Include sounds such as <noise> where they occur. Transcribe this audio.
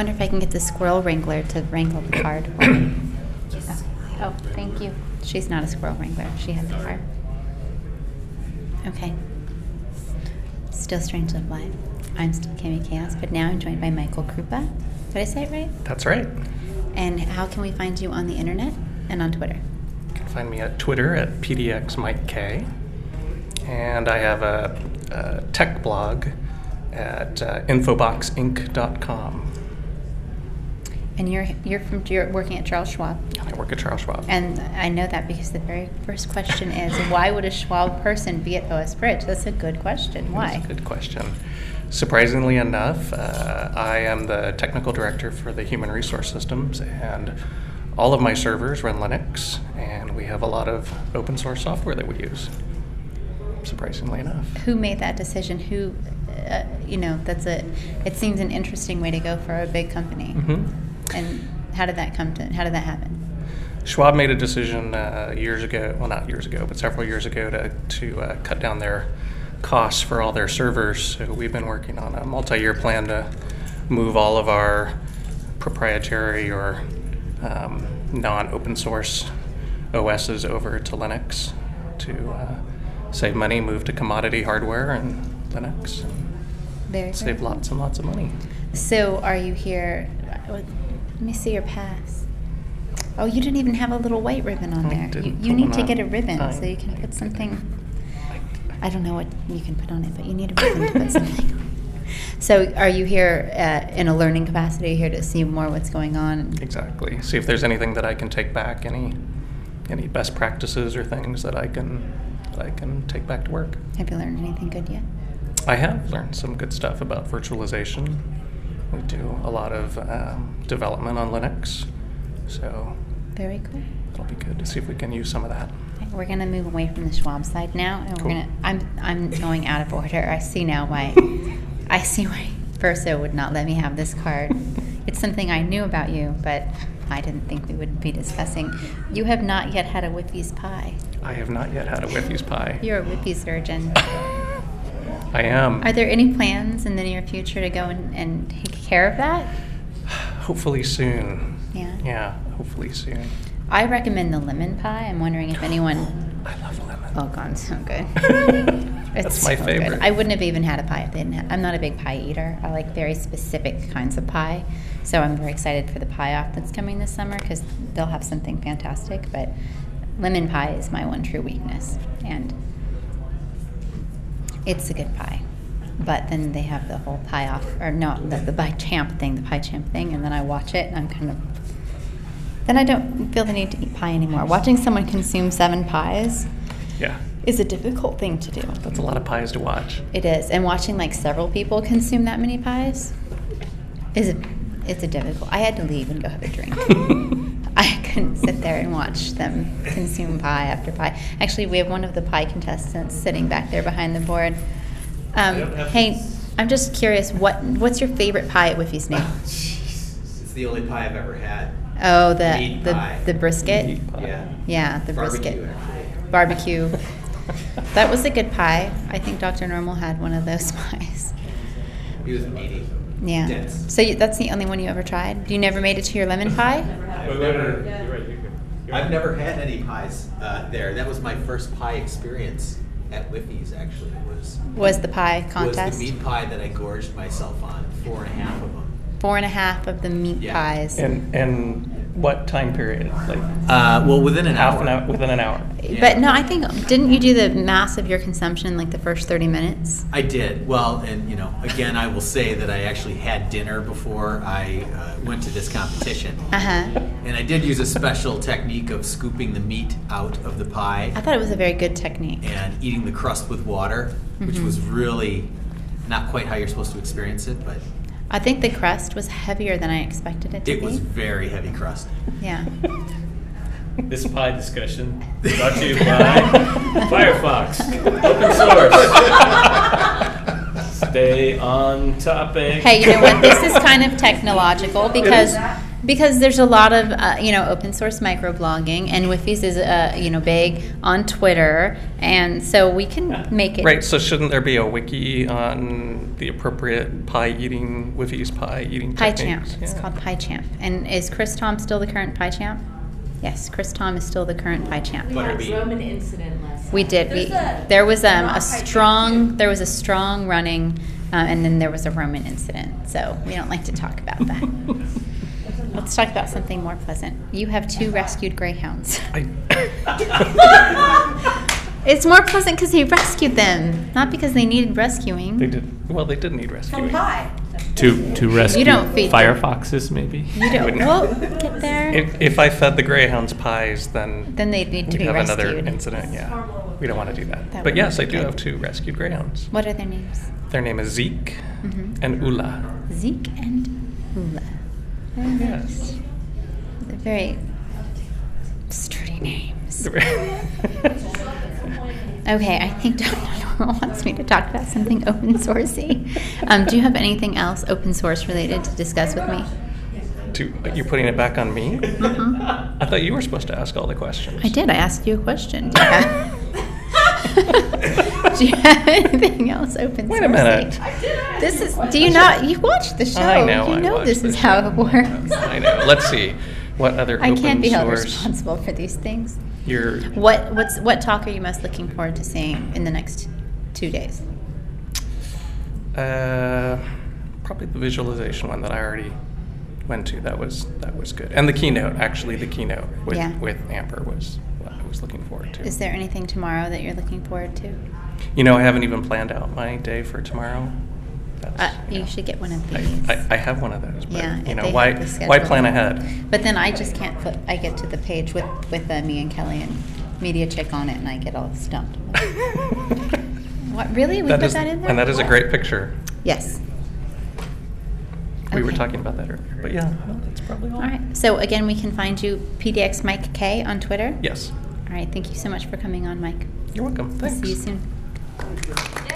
wonder if I can get the squirrel wrangler to wrangle the card for me. Oh, oh, thank you. She's not a squirrel wrangler. She has the card. Okay. Still Strange Love Live. I'm still Kimmy Chaos, but now I'm joined by Michael Krupa. Did I say it right? That's right. And how can we find you on the internet and on Twitter? You can find me at Twitter at PDXMikeK. And I have a, a tech blog at uh, infoboxinc.com. And you're you're from you're working at Charles Schwab. I work at Charles Schwab. And I know that because the very first question is why would a Schwab person be at OS Bridge? That's a good question. Why? That's a good question. Surprisingly enough, uh, I am the technical director for the human resource systems, and all of my servers run Linux, and we have a lot of open source software that we use. Surprisingly enough. Who made that decision? Who, uh, you know, that's a. It seems an interesting way to go for a big company. hmm And how did that come to? How did that happen? Schwab made a decision uh, years ago, well, not years ago, but several years ago, to, to uh, cut down their costs for all their servers. So we've been working on a multi year plan to move all of our proprietary or um, non open source OSs over to Linux to uh, save money, move to commodity hardware and Linux, and Very save lots and lots of money. So, are you here? Let me see your pass. Oh, you didn't even have a little white ribbon on I there. You, you need to get a ribbon I- so you can put something. I don't know what you can put on it, but you need a <laughs> ribbon to put something on. So, are you here uh, in a learning capacity? Here to see more what's going on? Exactly. See if there's anything that I can take back, any any best practices or things that I can that I can take back to work. Have you learned anything good yet? I have learned some good stuff about virtualization. We do a lot of um, development on Linux, so Very cool. it'll be good to see if we can use some of that. We're gonna move away from the Schwab side now, and Cool. we're gonna. I'm I'm going out of order. I see now why. <laughs> I see why Verso would not let me have this card. It's something I knew about you, but I didn't think we would be discussing. You have not yet had a Whiffy's pie. I have not yet had a Whiffy's pie. <laughs> You're a Whippy surgeon. I am. Are there any plans in the near future to go and, and take care of that? Hopefully soon. Yeah. Yeah, hopefully soon. I recommend the lemon pie. I'm wondering if anyone. <gasps> I love lemon. Oh, God, it's so good. <laughs> That's It's my so good. favorite. I wouldn't have even had a pie if they didn't have. I'm not a big pie eater. I like very specific kinds of pie. So I'm very excited for the pie off that's coming this summer because they'll have something fantastic. But lemon pie is my one true weakness. And it's a good pie. But then they have the whole pie off, or no, the, the pie champ thing, the pie champ thing, and then I watch it and I'm kind of. Then I don't feel the need to eat pie anymore. Watching someone consume seven pies yeah, is a difficult thing to do. that's a lot of pies to watch. It is, and watching like several people consume that many pies is a, it's a difficult. I had to leave and go have a drink. <laughs> I couldn't sit there and watch them consume pie after pie. Actually, we have one of the pie contestants sitting back there behind the board. Um, hey, I'm just curious, what what's your favorite pie at Whiffy's name? It's the only pie I've ever had. Oh, the Meat the, pie. the brisket. Meat pie. Yeah. Yeah, the Barbecue, brisket. actually. Barbecue. <laughs> That was a good pie. I think Dr. Normal had one of those <laughs> pies. He was meaty. Yeah. Dense. So you, that's the only one you ever tried? You never made it to your lemon pie? I've never, I've never had any pies uh, there. That was my first pie experience at Whiffy's. Actually, was Was the pie was contest? the meat pie that I gorged myself on. Four and a half of them. Four and a half of the meat Yeah. pies. And and what time period? Like Uh, well, within an half hour. an hour within an hour. But no, I think didn't you do the mass of your consumption like the first thirty minutes? I did. Well, and you know, again, I will say that I actually had dinner before I uh, went to this competition. Uh huh. And I did use a special technique of scooping the meat out of the pie. I thought it was a very good technique. and eating the crust with water, which Mhm. was really not quite how you're supposed to experience it, but I think the crust was heavier than I expected it to be. it be. was very heavy crust. Yeah. <laughs> This pie discussion brought to you <laughs> by Firefox, open source. <laughs> Stay on topic. Hey, you know what? This is kind of technological because Because there's a lot of uh, you know open source microblogging, and Whiffies is uh, you know big on Twitter, and so we can make it Right, so shouldn't there be a wiki on the appropriate pie eating, Whiffy's pie eating Pie Champ. techniques? It's called Pie Champ. And is Chris Tom still the current Pie Champ? Yes, Chris Tom is still the current Pie Champ. We had a Roman incident last We night. did. We, a there was um, a strong there was a strong running, uh, and then there was a Roman incident. So we don't like to talk about that. <laughs> Let's talk about something more pleasant. You have two rescued greyhounds. I- <laughs> It's more pleasant because he rescued them, not because they needed rescuing. They did, well, they did need rescuing. Pie. To to rescue don't feed fire them. foxes, maybe. You don't. Wouldn't- Well, get there. If, if I fed the greyhounds pies, then then they need to we'd be have rescued. another incident, yeah. We don't want to do that. That But yes, I do be have two rescued greyhounds. What are their names? Their name is Zeke Mhm. and Ula. Zeke and Ula. Very. Yes. They're very sturdy names. <laughs> Okay, I think Dr. Normal wants me to talk about something open sourcey. Um, do you have anything else open source related to discuss with me? To, you're putting it back on me? Mhm. I thought you were supposed to ask all the questions. I did. I asked you a question. <laughs> <laughs> Do you have, do you have anything else open Wait a sourcey? minute. This is. Do you not? You watched the show. I know. You I know watched this the is how it works. I know. Let's see. What other I can't be held source? responsible for these things. You're What what's what talk are you most looking forward to seeing in the next two days? uh, probably the visualization one that I already went to. That was that was good. And the keynote, actually, the keynote with Yeah. with Amber was what I was looking forward to. Is there anything tomorrow that you're looking forward to? You know, I haven't even planned out my day for tomorrow. Uh, you you know, should get one of I, these. I, I have one of those, but yeah, you know, why why plan ahead? But then I just can't put. I get to the page with with uh, me and Kelly and Media Chick on it, and I get all stumped. <laughs> What really? We That put is- that in there? And that is a great picture. Yes. We were talking about that earlier. But yeah, no, that's probably all. All right. So again, we can find you PDX Mike K on Twitter. Yes. All right. Thank you so much for coming on, Mike. You're welcome. We'll See you soon.